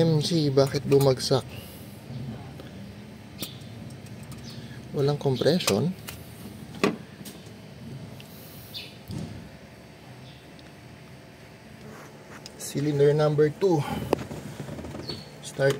OMG, bakit bumagsak? Walang compression. Cylinder number 2. Start.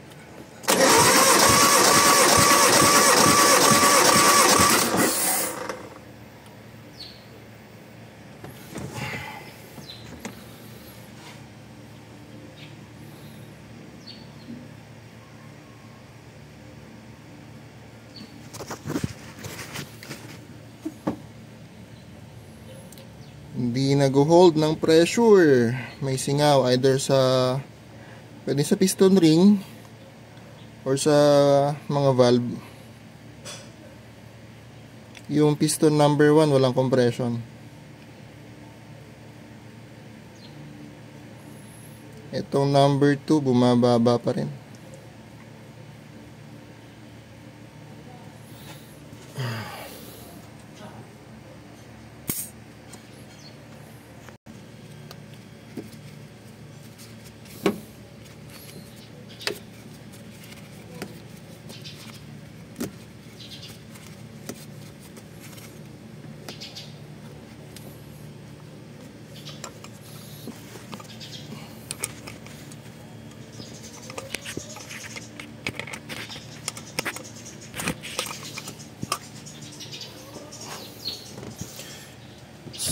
Hindi nag-hold ng pressure. May singaw either sa pwede sa piston ring or sa mga valve. Yung piston number 1 walang compression. Itong number 2 bumababa pa rin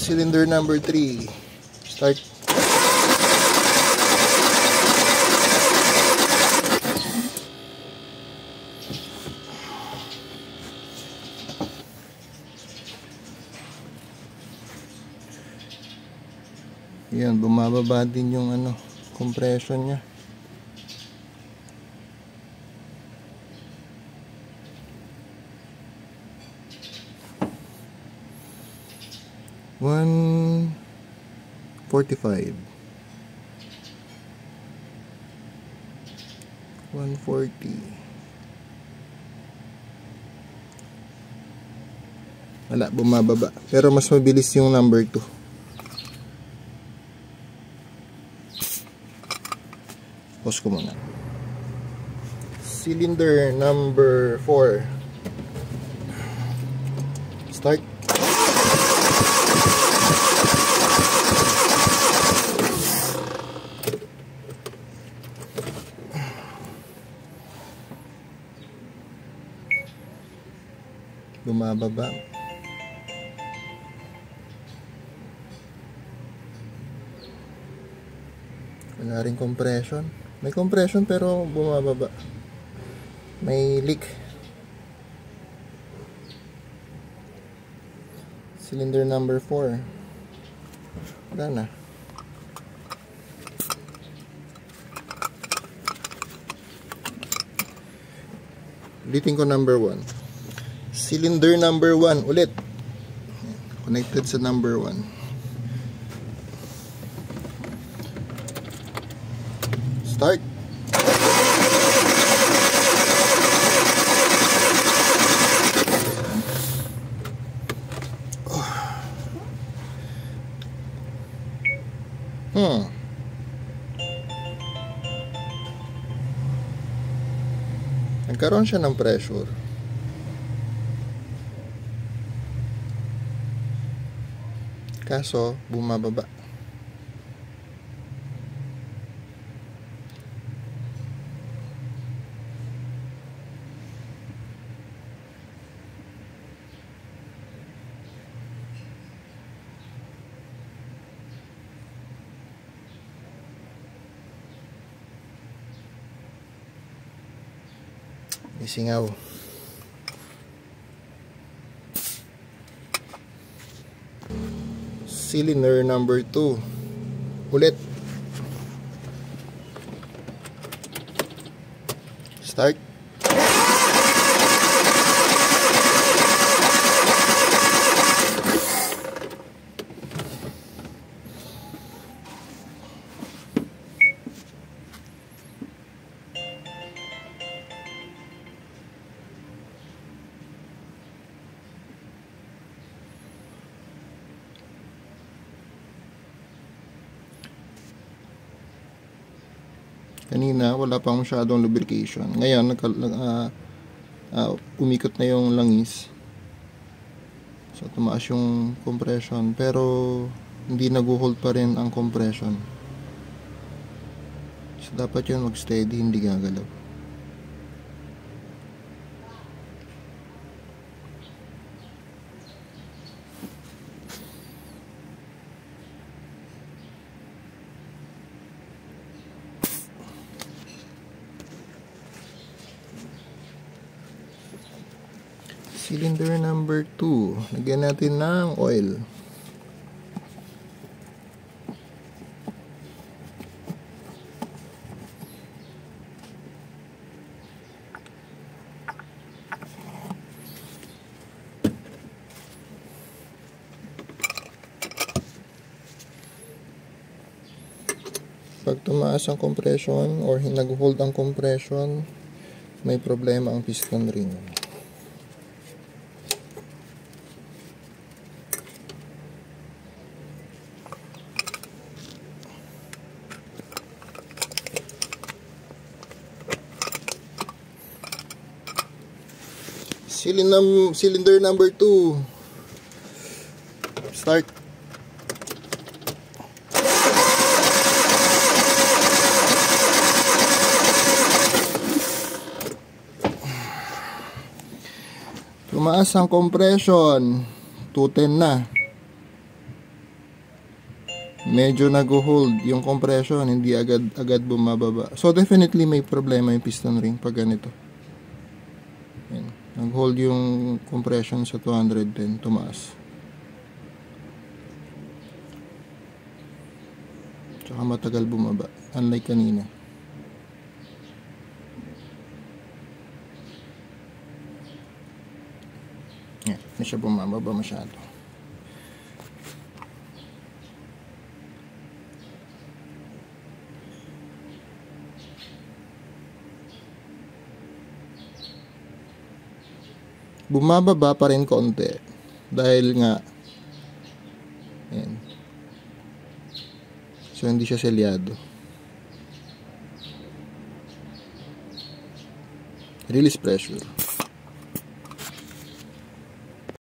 cylinder number 3. Start. Yan, bumababa din yung ano, compression niya. 145 140 wala bumababa. Pero mas mabilis yung number 2 pause ko muna. Cylinder number 4 start bumababa. Wala rin compression. May compression pero bumababa. May leak cylinder number 4 wala na. Ulitin ko number 1 cylinder number 1 ulit. Connected sa number 1 start hmm. Nagkaroon siya ng pressure. Kaso bumababa isingaw. Cylinder number 2 ulit. Start Kanina, wala pang masyadong lubrication. Ngayon, nagka, uh, uh, umikot na yung langis. So, tumaas yung compression. Pero, hindi nag-hold pa rin ang compression. So, dapat yun mag-steady, hindi gagalaw. Cylinder number 2 lagyan natin ng oil. Pag tumaas ang compression or nag-hold ang compression may problema ang piston ring Cylinder, cylinder number 2. Start. Tumaas ang compression. 210 na. Medyo nag-hold yung compression, hindi agad agad bumababa. So definitely may problema yung piston ring pag ganito. Nag-hold yung compression sa 210, tumaas. Tsaka matagal bumaba, unlike kanina. Yan, hindi siya bumababa masyado. Bumababa pa rin konti. Dahil nga yan. so hindi siya selyado. Release pressure